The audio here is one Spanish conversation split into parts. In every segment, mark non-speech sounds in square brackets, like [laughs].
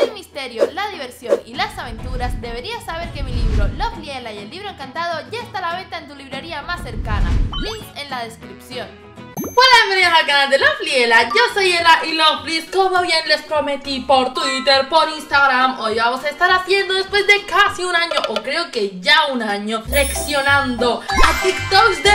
el misterio, la diversión y las aventuras, deberías saber que mi libro Love Liela y el libro encantado ya está a la venta en tu librería más cercana. Links en la descripción. Hola, bienvenidos al canal de Lovelyela, yo soy Ela y Lovely, como bien les prometí por Twitter, por Instagram Hoy vamos a estar haciendo después de casi un año, o creo que ya un año Reaccionando a TikToks de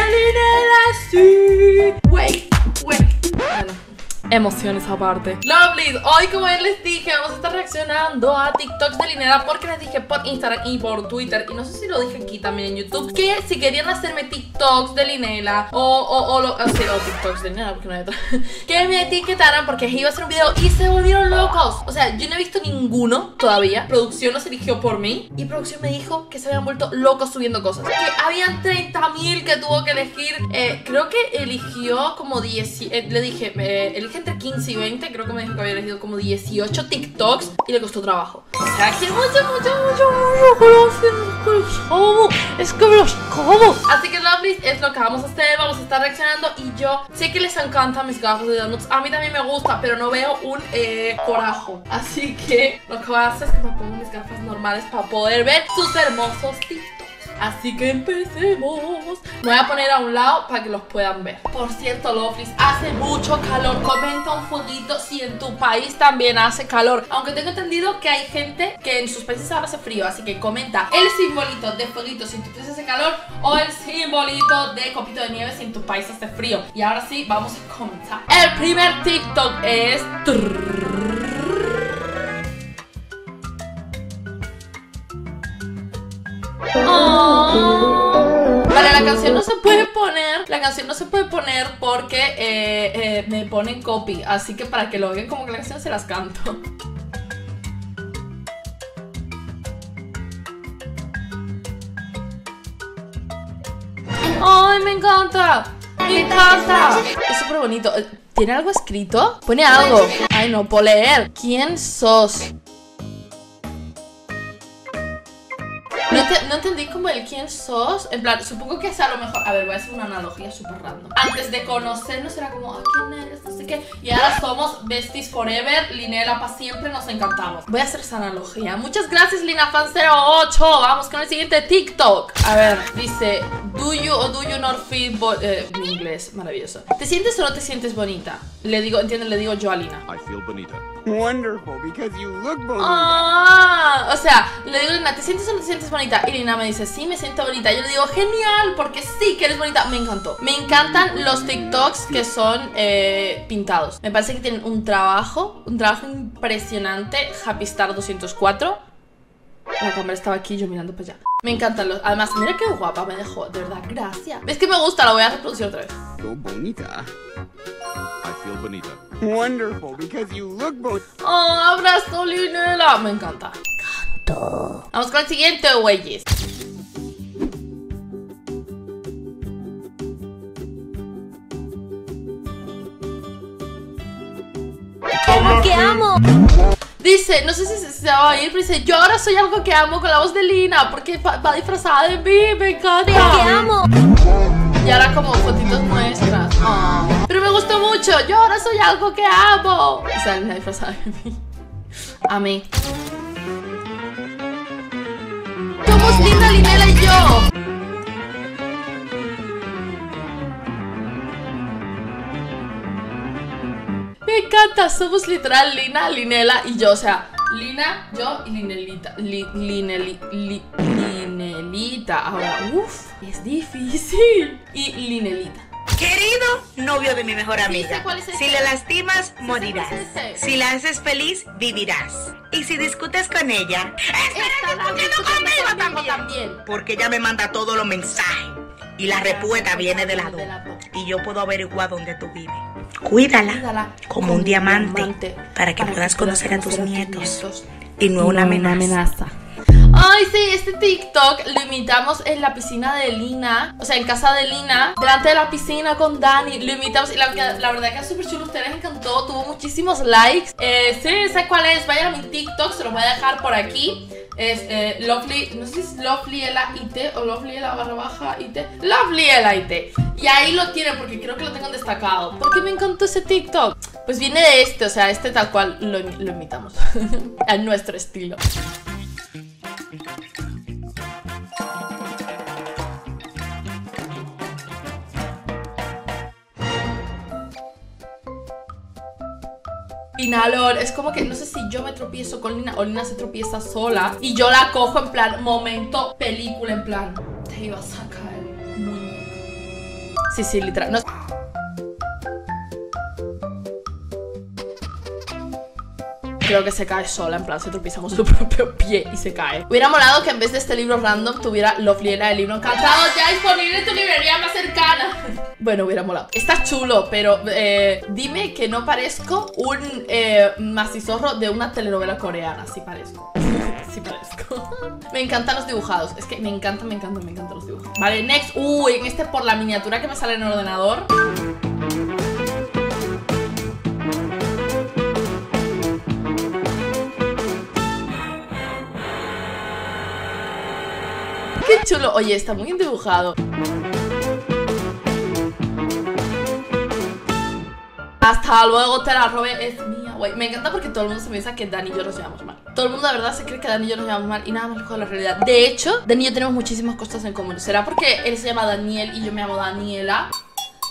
Emociones aparte. Lovely, hoy como les dije Vamos a estar reaccionando a TikToks de Linera Porque les dije por Instagram y por Twitter Y no sé si lo dije aquí también en YouTube Que si querían hacerme TikToks de Linela O, o, lo, sí, o TikToks de Linela Porque no hay otra [laughs] Que me etiquetaran porque iba a hacer un video Y se volvieron locos. O sea, yo no he visto ninguno todavía. Producción los eligió por mí Y producción me dijo que se habían vuelto locos subiendo cosas. Que habían 30.000 que tuvo que elegir. Eh, Creo que eligió como 10 eh, Le dije, eh, elige entre 15 y 20, creo que me dijo que había elegido como 18 TikToks y le costó trabajo. O mucho Es que los como. Así que Lovely es lo que vamos a hacer, vamos a estar reaccionando y yo sé que les encantan mis gafas de donuts. A mí también me gusta, pero no veo un eh, corajo. Así que lo que voy a hacer es que me pongo mis gafas normales para poder ver sus hermosos TikToks. Así que empecemos. Me voy a poner a un lado para que los puedan ver. Por cierto, Lovlis, hace mucho calor. Comenta un fueguito si en tu país también hace calor. Aunque tengo entendido que hay gente que en sus países ahora hace frío. Así que comenta el simbolito de fueguito si en tu país hace calor o el simbolito de copito de nieve si en tu país hace frío. Y ahora sí, vamos a comenzar. El primer TikTok es... canción no se puede poner, la canción no se puede poner porque eh, eh, me ponen copy, así que para que lo vean como que la canción se las canto. ¡Ay, me encanta! ¡Me encanta! Es súper bonito. ¿Tiene algo escrito? Pone algo. Ay, no puedo leer. ¿Quién sos? No, entendí como el quién sos. En plan, supongo que es a lo mejor. A ver, voy a hacer una analogía súper random. Antes de conocernos era como, ¿a quién eres? No sé qué. Y ahora somos besties forever. Linela para siempre, nos encantamos. Voy a hacer esa analogía. Muchas gracias, LinaFan08. Vamos con el siguiente TikTok. A ver, dice, ¿Do you o do you not feel eh, en inglés, maravilloso. ¿Te sientes o no te sientes bonita? Le digo, entienden, le digo yo a Lina. I feel bonita. Wonderful, because you look bonita. Ah, o sea, le digo, Lina, ¿te sientes o no te sientes bonita? Y Lina me dice, sí, me siento bonita. Yo le digo, genial, porque sí que eres bonita. Me encantó. Me encantan los TikToks que son eh, pintados. Me parece que tienen un trabajo, un trabajo impresionante. Happy Star 204. La cámara estaba aquí, yo mirando para allá. Me encantan los... Además, mira qué guapa me dejó. De verdad, gracias. ¿Ves que me gusta? Lo voy a reproducir otra vez. bonita. I feel bonita. Wonderful, because you look bonita. Oh, abrazo, Linela. Me encanta. Me encanta. Vamos con el siguiente, güeyes. Dice, no sé si se, va a ir, pero dice, yo ahora soy algo que amo con la voz de Lina, porque va, disfrazada de mí, me encanta. ¡Que amo! Y ahora como fotitos nuestras. Oh. Pero me gustó mucho, yo ahora soy algo que amo. O sea, Lina disfrazada de mí. A mí. Somos Linda, Linela y yo. Encanta, somos literal Lina, Linela y yo, o sea, Lina, yo y Linelita, Linelita, ahora, uff, es difícil, y Linelita. Querido novio de mi mejor amiga, si le lastimas, morirás. Si la haces feliz, vivirás. Y si discutes con ella, espera conmigo también. Porque ella me manda todos los mensajes. Y la respuesta viene de la dos. Y yo puedo averiguar dónde tú vives. Cuídala, como, un diamante, para que puedas conocer a tus nietos. Y no una amenaza. Ay, sí, este TikTok lo imitamos en la piscina de Lina O sea, en casa de Lina Delante de la piscina con Dani Lo imitamos y la, verdad que es súper chulo Ustedes les encantó, tuvo muchísimos likes eh, Sí, sé cuál es, vayan a mi TikTok Se los voy a dejar por aquí es eh, Lovely, no sé si es Lovely la IT o Lovely la barra baja IT. Lovely la IT. Y ahí lo tiene porque creo que lo tengo destacado. ¿Por qué me encantó ese TikTok? Pues viene de este, o sea, este tal cual lo, lo imitamos. [laughs] a nuestro estilo. Inhalor, es como que no sé si yo me tropiezo con Lina o Lina se tropieza sola y yo la cojo en plan momento película en plan te ibas a caer Sí, sí, literal. No, creo que se cae sola, en plan se tropieza con su [laughs] propio pie y se cae. Hubiera molado que en vez de este libro random tuviera Lovely el libro encantado ya disponible en tu librería más cercana. Bueno, hubiera molado. Está chulo, pero eh, dime que no parezco un eh, macizorro de una telenovela coreana, sí parezco. [laughs] sí parezco. [laughs] me encantan los dibujados, es que me encantan, me encantan, me encantan los dibujos. Vale, next. Uy, en este por la miniatura que me sale en el ordenador. qué chulo. Oye, está muy bien dibujado. Hasta luego, te la robé. Es mía, güey. Me encanta porque todo el mundo se piensa que Dani y yo nos llevamos mal. Todo el mundo, de verdad, se cree que Dani y yo nos llevamos mal y nada más lejos de la realidad. De hecho, Dani y yo tenemos muchísimas cosas en común. ¿Será porque él se llama Daniel y yo me llamo Daniela?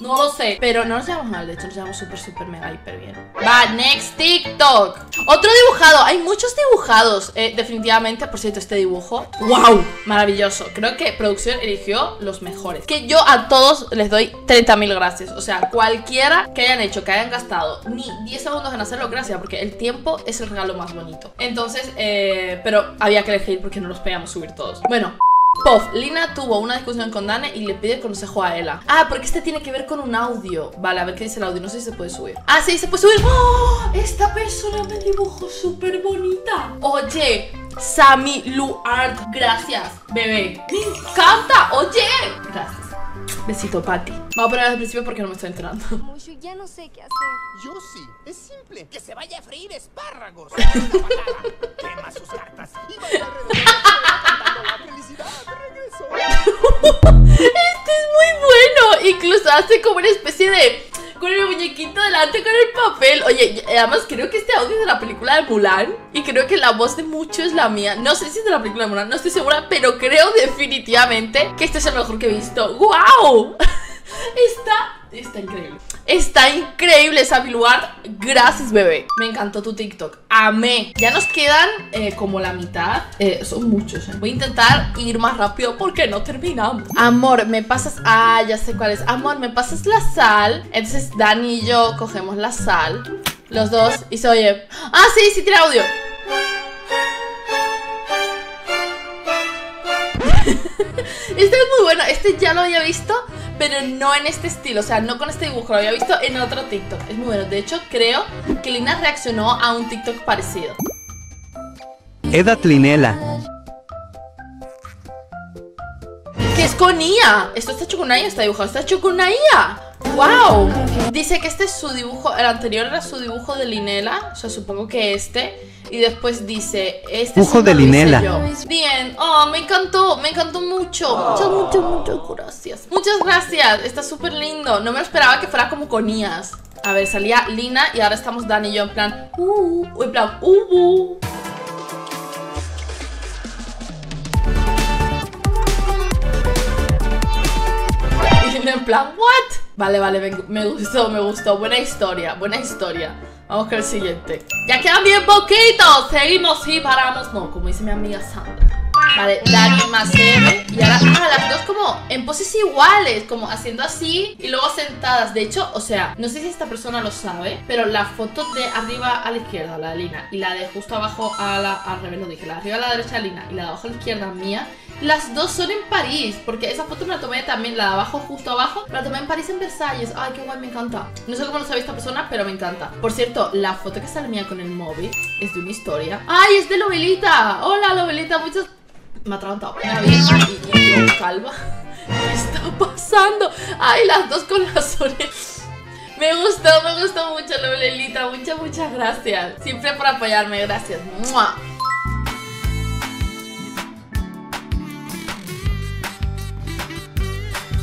No lo sé, pero no nos llevamos mal, de hecho nos llevamos súper, súper, mega, hiper bien. Va, next TikTok. Otro dibujado, hay muchos dibujados. Eh, Definitivamente, por cierto, este dibujo. ¡Wow! Maravilloso, creo que producción eligió los mejores. Que yo a todos les doy 30.000 gracias. O sea, cualquiera que hayan hecho, que hayan gastado Ni 10 segundos en hacerlo, gracias Porque el tiempo es el regalo más bonito. Entonces, eh, pero había que elegir porque no los podíamos subir todos. Bueno Puff, Lina tuvo una discusión con Dane y le pide consejo a Ella. Ah, porque este tiene que ver con un audio. Vale, a ver qué dice el audio. No sé si se puede subir. Ah, sí, se puede subir. ¡Oh! Esta persona me dibujó súper bonita. Oye, Sammy Luart, gracias, bebé. Me encanta. Oye, gracias. Besito, Patty. Vamos a poner el principio porque no me estoy enterando. [laughs] ya no sé qué hacer. Yo sí, es simple. Que se vaya a freír espárragos. [laughs] Quema sus cartas y este [laughs] de. Con el muñequito delante con el papel. Oye, además creo que este audio es de la película de Mulan. Y creo que la voz de mucho es la mía. No sé si es de la película de Mulan, no estoy segura. Pero creo definitivamente que este es el mejor que he visto. ¡Wow! [laughs] Está, está increíble. Está increíble esa lugar. Gracias, bebé. Me encantó tu TikTok. Amé. Ya nos quedan eh, como la mitad. Eh, son muchos. Eh. Voy a intentar ir más rápido porque no terminamos. Amor, me pasas. Ah, ya sé cuál es. Amor, me pasas la sal. Entonces Dani y yo cogemos la sal. Los dos. Y se oye. Ah, sí, sí tiene audio. [laughs] este es muy bueno. Este ya lo había visto pero no en este estilo, o sea, no con este dibujo, lo había visto en otro TikTok. Es muy bueno, de hecho creo que Lina reaccionó a un TikTok parecido. Eda Tlinela. ¿Qué es con IA? Esto está hecho con IA, está dibujado, está hecho con IA. ¡Wow! Dice que este es su dibujo, el anterior era su dibujo de Linela, o sea, supongo que este. Y después dice, este dibujo de Linela. Bien, oh, me encantó, me encantó mucho. Muchas, muchas, muchas gracias. Muchas gracias, está súper lindo. No me esperaba que fuera como con IAS. A ver, salía Lina y ahora estamos Dani y yo en plan, uh, en plan, uh, [laughs] uh. En plan, what? Vale, vale, me, gustó, me gustó. Buena historia, buena historia. Vamos con el siguiente. Ya quedan bien poquitos. Seguimos y paramos. No, como dice mi amiga Sandra. Vale, Dani más Eve Y ahora, ah, las dos como en poses iguales Como haciendo así y luego sentadas De hecho, o sea, no sé si esta persona lo sabe Pero la foto de arriba a la izquierda, la de Lina Y la de justo abajo a la, al revés lo dije La de arriba a la derecha Lina y la de abajo a la izquierda mía las dos son en París, porque esa foto me la tomé también, la de abajo, justo abajo, la tomé en París en Versalles. Ay, qué guay, me encanta. No sé cómo lo sabe esta persona, pero me encanta. Por cierto, la foto que sale mía con el móvil es de una historia. ¡Ay, es de Lobelita! Hola, Lobelita, muchas... Me ha atragantado una vieja y, y calva. ¿Qué está pasando? ¡Ay, las dos con las orejas! Me gustó, me gustó mucho, Lobelita. Muchas, muchas gracias. Siempre por apoyarme, gracias.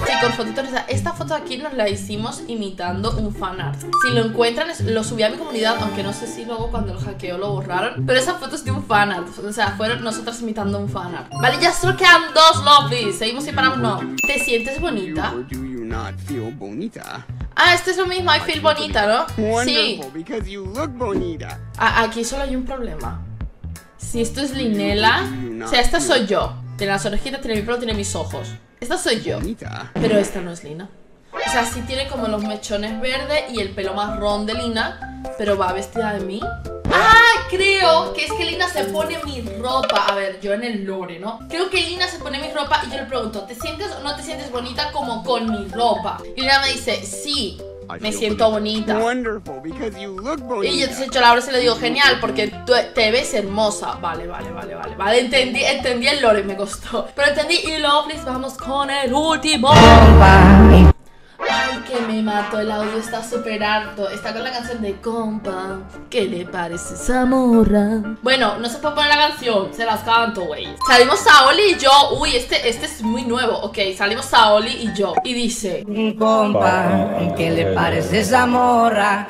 Sí, con fotitos. Esta foto aquí nos la hicimos imitando un fanart. Si lo encuentran, lo subí a mi comunidad, aunque no sé si luego cuando lo hackeo lo borraron. Pero esa foto es de un fanart. O sea, fueron nosotras imitando un fanart. Vale, ya solo quedan dos lovelies. Seguimos y paramos, no. ¿Te sientes bonita? Ah, este es lo mismo, I feel bonita, ¿no? Sí. Ah, aquí solo hay un problema. Si esto es Linela, o sea, esta soy yo. Tiene las orejitas, tiene mi pelo, tiene mis ojos. Esta soy yo. Pero esta no es Lina. O sea, sí tiene como los mechones verdes y el pelo marrón de Lina, pero va vestida de mí. Ah, creo que es que Lina se pone mi ropa. A ver, yo en el lore, ¿no? Creo que Lina se pone mi ropa y yo le pregunto, ¿te sientes o no te sientes bonita como con mi ropa? Y Lina me dice, sí me siento bonita. Y yo te la hora se le digo, genial, porque tú te ves hermosa. Vale, vale, vale, vale. Vale, entendí, entendí el lore, me costó. Pero entendí, y Lovelace, vamos con el último. Mato, el audio está súper alto. Está con la canción de compa. ¿Qué le parece esa morra? Bueno, no se puede poner la canción, se las canto, güey. Salimos Saoli y yo. Uy, este, este es muy nuevo. Ok, salimos Saoli y yo. Y dice: Compa, ¿qué le parece esa morra?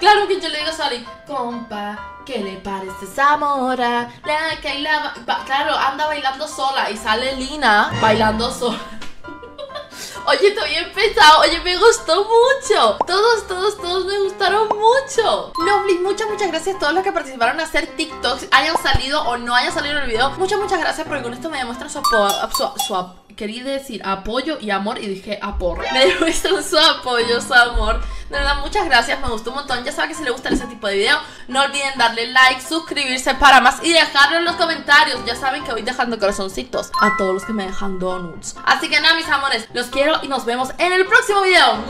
Claro que yo le digo a Saoli, compa. ¿Qué le parece Zamora? La que la... Claro, anda bailando sola y sale Lina bailando sola. [laughs] Oye, estoy empezado. Oye, me gustó mucho. Todos, todos, todos me gustaron mucho. Lovely, muchas, muchas gracias a todos los que participaron en hacer TikToks, hayan salido o no hayan salido en el video. Muchas, muchas gracias porque con esto me demuestran su, su quería decir apoyo y amor y dije apor. [laughs] Me demuestran su apoyo, su amor. De verdad, muchas gracias, me gustó un montón. Ya saben que si les gusta ese tipo de video, no olviden darle like, suscribirse para más y dejarlo en los comentarios. Ya saben que voy dejando corazoncitos a todos los que me dejan donuts. Así que nada, mis amores, los quiero y nos vemos en el próximo video.